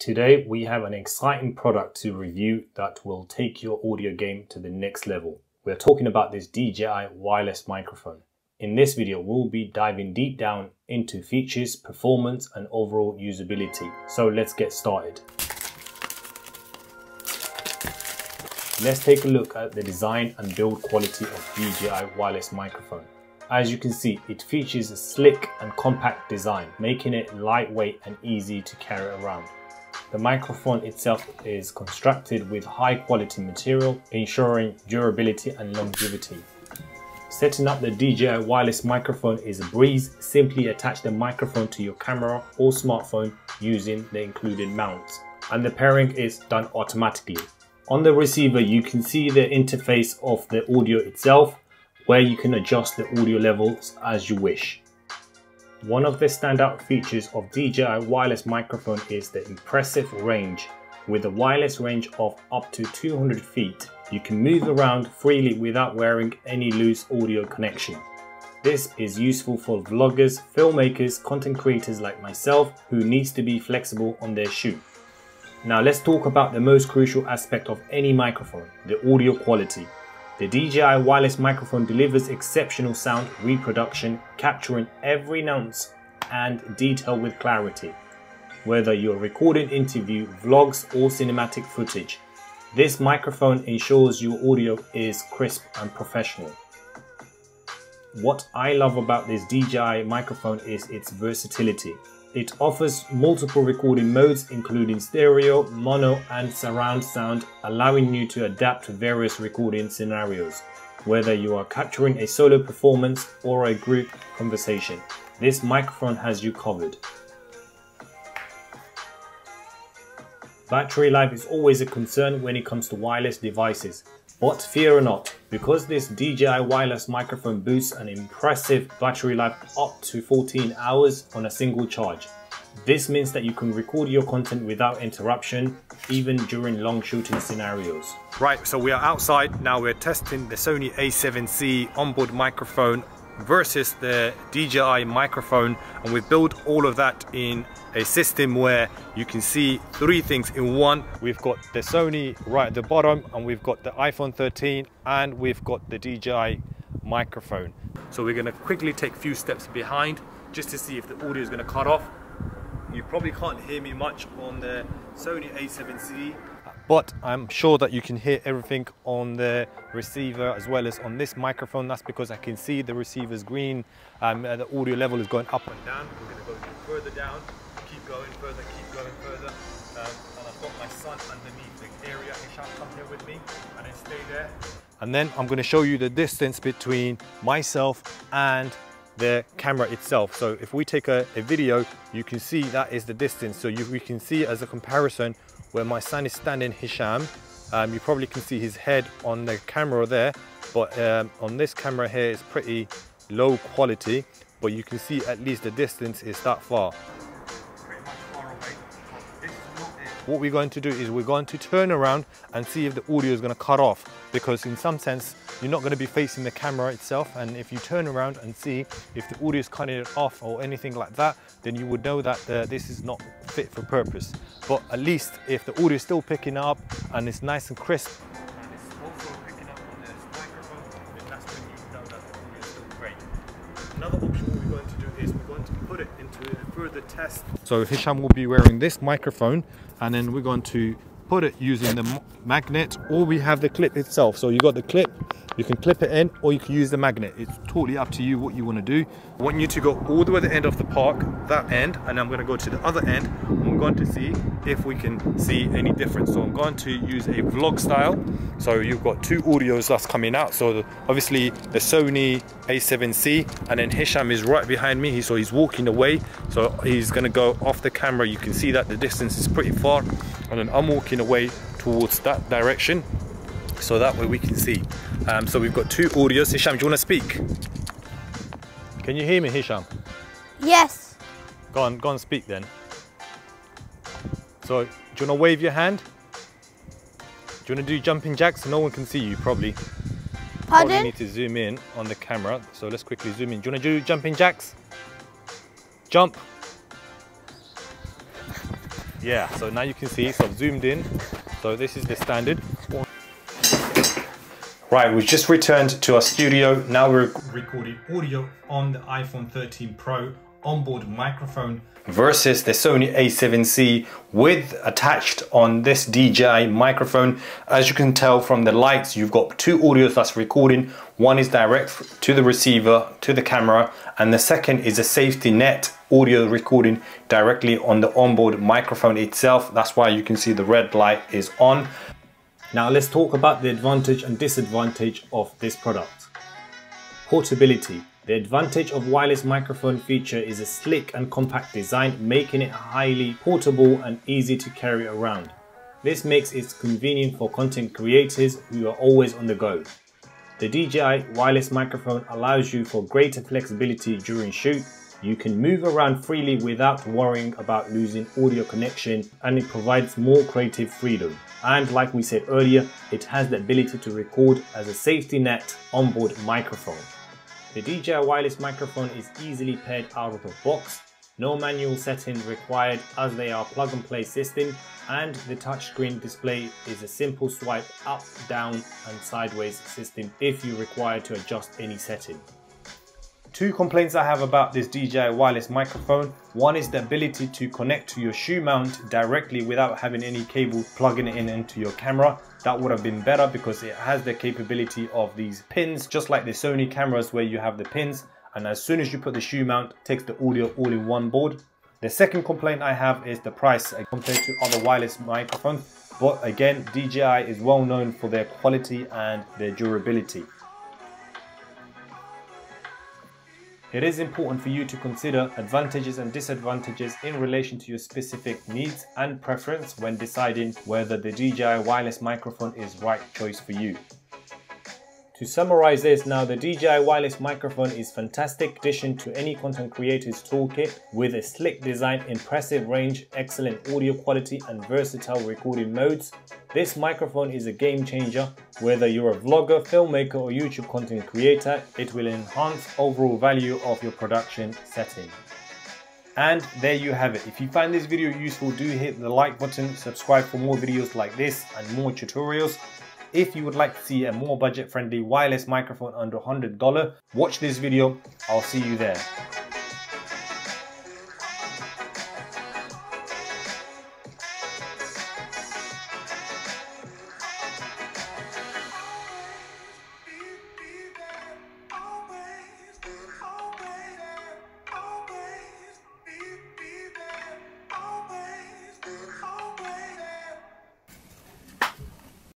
Today we have an exciting product to review that will take your audio game to the next level. We're talking about this DJI wireless microphone. In this video we'll be diving deep down into features, performance and overall usability. So let's get started. Let's take a look at the design and build quality of DJI wireless microphone. As you can see, it features a slick and compact design, making it lightweight and easy to carry around. The microphone itself is constructed with high quality material, ensuring durability and longevity. Setting up the DJI wireless microphone is a breeze. Simply attach the microphone to your camera or smartphone using the included mount. And the pairing is done automatically. On the receiver, you can see the interface of the audio itself, where you can adjust the audio levels as you wish. One of the standout features of DJI wireless microphone is the impressive range. With a wireless range of up to 200 feet, you can move around freely without wearing any loose audio connection. This is useful for vloggers, filmmakers, content creators like myself who needs to be flexible on their shoot. Now let's talk about the most crucial aspect of any microphone, the audio quality. The DJI wireless microphone delivers exceptional sound reproduction, capturing every nuance and detail with clarity. Whether you're recording interview, vlogs or cinematic footage, this microphone ensures your audio is crisp and professional. What I love about this DJI microphone is its versatility. It offers multiple recording modes including stereo, mono and surround sound allowing you to adapt to various recording scenarios. Whether you are capturing a solo performance or a group conversation, this microphone has you covered. Battery life is always a concern when it comes to wireless devices. But fear or not, because this DJI wireless microphone boosts an impressive battery life up to 14 hours on a single charge. This means that you can record your content without interruption, even during long shooting scenarios. Right, so we are outside, now we're testing the Sony a7C onboard microphone versus the DJI microphone and we've built all of that in a system where you can see three things in one. We've got the Sony right at the bottom and we've got the iPhone 13 and we've got the DJI microphone. So we're gonna quickly take a few steps behind just to see if the audio is gonna cut off. You probably can't hear me much on the Sony a7C but I'm sure that you can hear everything on the receiver as well as on this microphone. That's because I can see the receiver's green. Um, uh, the audio level is going up and down. We're going to go further down, keep going further, keep going further. Um, and I've got my son underneath the area. Hisham, come here with me and then stay there. And then I'm going to show you the distance between myself and the camera itself. So if we take a, a, video, you can see that is the distance. So you, we can see as a comparison where my son is standing, Hisham. Um, you probably can see his head on the camera there, but um, on this camera here it's pretty low quality, but you can see at least the distance is that far. What we're going to do is we're going to turn around and see if the audio is going to cut off because in some sense you're not going to be facing the camera itself and if you turn around and see if the audio is cutting it off or anything like that then you would know that uh, this is not fit for purpose. But at least if the audio is still picking up and it's nice and crisp further test. So Hisham will be wearing this microphone and then we're going to put it using the magnet or we have the clip itself. So you got the clip you can clip it in or you can use the magnet. It's totally up to you what you want to do. I want you to go all the way to the end of the park that end and I'm going to go to the other end. I'm going to see if we can see any difference. So I'm going to use a vlog style. So you've got two audios that's coming out. So the, obviously the Sony a7C and then Hisham is right behind me. So he's walking away. So he's going to go off the camera. You can see that the distance is pretty far and then I'm walking away towards that direction so that way we can see. Um, so we've got two audios. Hisham, do you want to speak? Can you hear me, Hisham? Yes. Go on, go on, speak then. So, do you want to wave your hand? Do you want to do jumping jacks? No one can see you, probably. Pardon? Probably need to zoom in on the camera. So let's quickly zoom in. Do you want to do jumping jacks? Jump. Yeah, so now you can see, so I've zoomed in. So this is the standard. Right, we've just returned to our studio. Now we're recording audio on the iPhone 13 Pro onboard microphone versus the Sony a7C with attached on this DJI microphone. As you can tell from the lights, you've got two audios that's recording. One is direct to the receiver, to the camera, and the second is a safety net audio recording directly on the onboard microphone itself. That's why you can see the red light is on. Now let's talk about the advantage and disadvantage of this product. Portability. The advantage of wireless microphone feature is a slick and compact design making it highly portable and easy to carry around. This makes it convenient for content creators who are always on the go. The DJI wireless microphone allows you for greater flexibility during shoot. You can move around freely without worrying about losing audio connection and it provides more creative freedom and like we said earlier, it has the ability to record as a safety net onboard microphone. The DJI wireless microphone is easily paired out of the box, no manual settings required as they are plug and play system and the touchscreen display is a simple swipe up, down and sideways system if you require to adjust any setting. Two complaints I have about this DJI wireless microphone. One is the ability to connect to your shoe mount directly without having any cable plugging it in into your camera. That would have been better because it has the capability of these pins, just like the Sony cameras where you have the pins. And as soon as you put the shoe mount, takes the audio all in one board. The second complaint I have is the price uh, compared to other wireless microphones. But again, DJI is well known for their quality and their durability. It is important for you to consider advantages and disadvantages in relation to your specific needs and preference when deciding whether the DJI wireless microphone is right choice for you. To summarize this now, the DJI wireless microphone is fantastic addition to any content creator's toolkit with a slick design, impressive range, excellent audio quality and versatile recording modes. This microphone is a game changer. Whether you're a vlogger, filmmaker or YouTube content creator, it will enhance overall value of your production setting. And there you have it. If you find this video useful, do hit the like button, subscribe for more videos like this and more tutorials. If you would like to see a more budget friendly wireless microphone under $100, watch this video. I'll see you there.